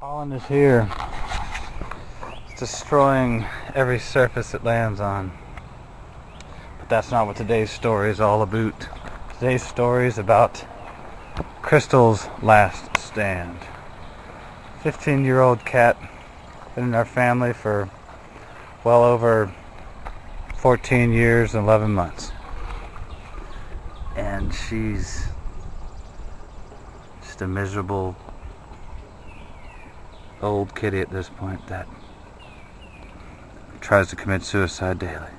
Pollen is here. It's destroying every surface it lands on. But that's not what today's story is all about. Today's story is about Crystal's last stand. 15 year old cat, been in our family for well over 14 years and 11 months. And she's just a miserable old kitty at this point that tries to commit suicide daily.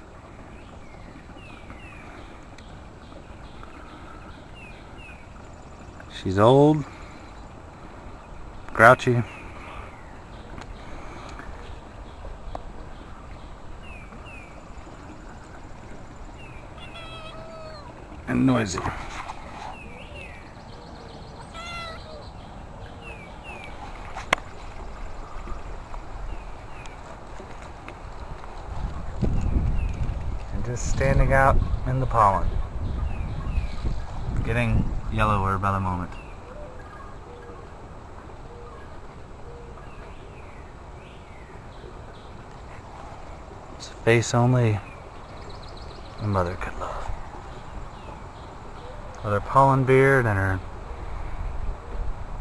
She's old, grouchy, and noisy. Just standing out in the pollen. Getting yellower by the moment. It's a face only a mother could love. With her pollen beard and her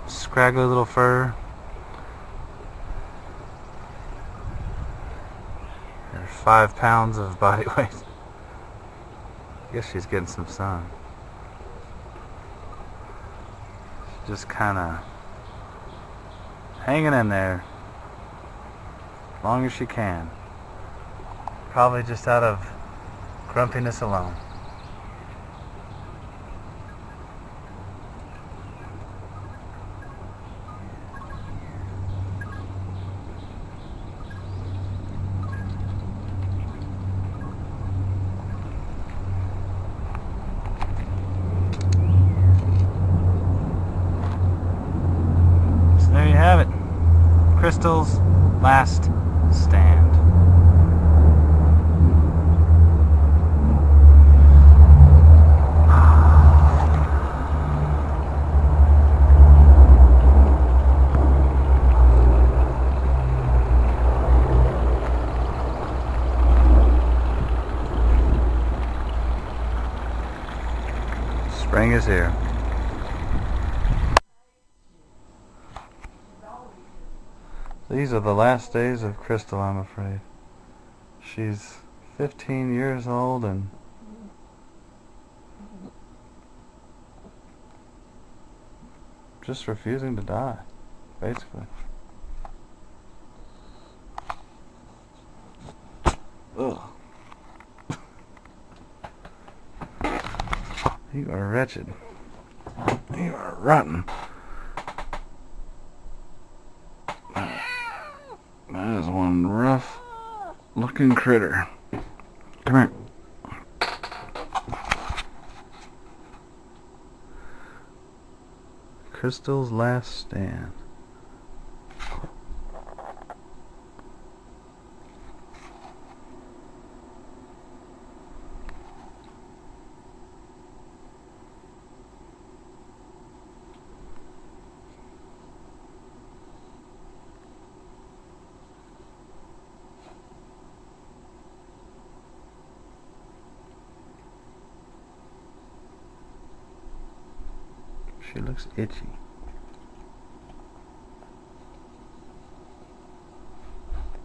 scraggly little fur. And five pounds of body weight. Guess she's getting some sun. She's just kind of hanging in there as long as she can. Probably just out of grumpiness alone. So there you have it. Crystal's last stand. Spring is here. These are the last days of Crystal, I'm afraid. She's 15 years old and just refusing to die, basically. Ugh. You are wretched. You are rotten. Rough looking critter. Come here. Crystal's last stand. She looks itchy.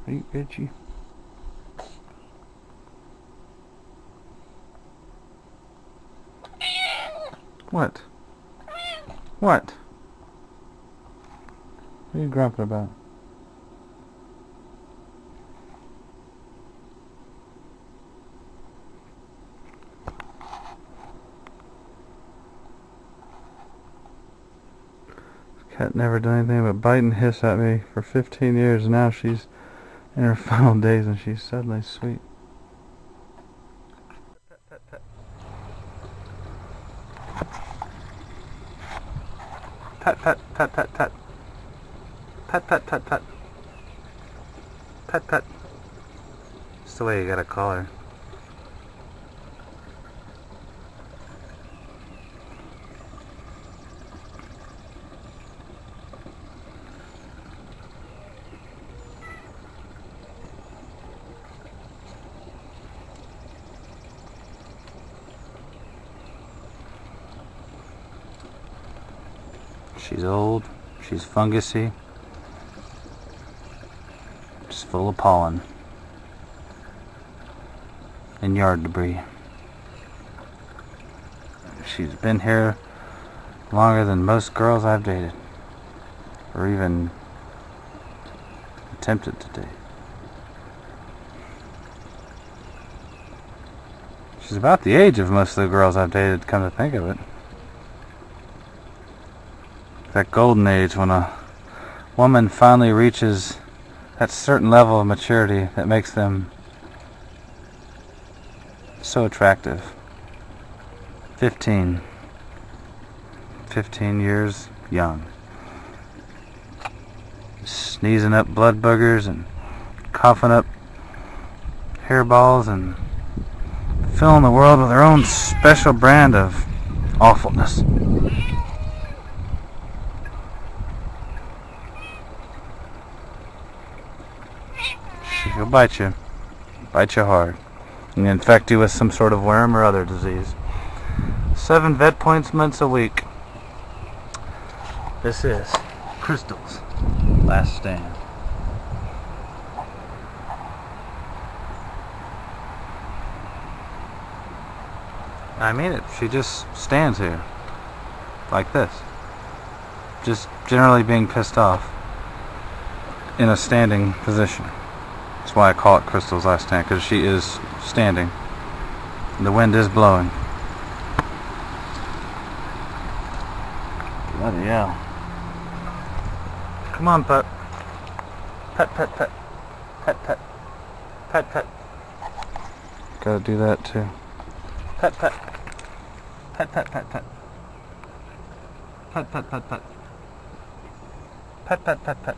Are you itchy? What? What? What are you grumping about? Cat never done anything but bite and hiss at me for 15 years. and Now she's in her final days and she's suddenly sweet. Pet, pet, pet, pet, pet. Pet, pet, pet, pet. Pet, pet. Just the way you gotta call her. She's old. She's fungusy. Just full of pollen. And yard debris. She's been here longer than most girls I've dated. Or even attempted to date. She's about the age of most of the girls I've dated, come to think of it. That golden age when a woman finally reaches that certain level of maturity that makes them so attractive. 15. 15 years young. Sneezing up blood boogers and coughing up hairballs and filling the world with their own special brand of awfulness. She'll bite you. Bite you hard. And infect you with some sort of worm or other disease. Seven vet points months a week. This is Crystal's last stand. I mean it. She just stands here. Like this. Just generally being pissed off. In a standing position. Why I call it Crystal's last stand. Because she is standing. The wind is blowing. Bloody hell. Come on, pet. Pet, pet, pet. Pet, pet. Pet, pet. Gotta do that too. Pet, pet. Pet, pet, pet, pet. Pet, pet, pet, pet. Pet, pet, pet, pet.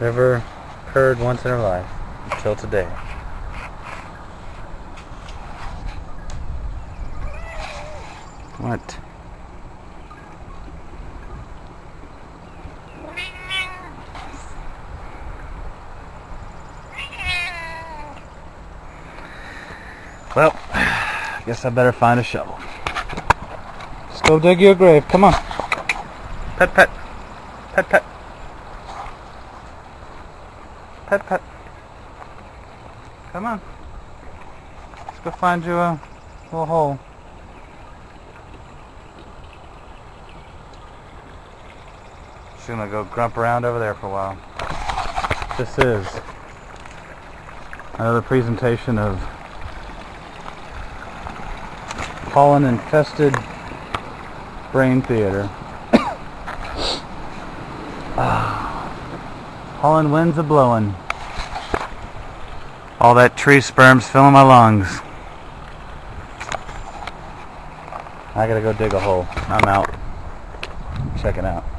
Never heard once in her life until today. What? Well, I guess I better find a shovel. Let's go dig your grave. Come on. Pet, pet. Pet, pet. Pet, pet. Come on. Let's go find you a little hole. She's gonna go grump around over there for a while. This is another presentation of pollen infested brain theater. Pollen winds a blowing. All that tree sperm's filling my lungs. I gotta go dig a hole. I'm out. Check it out.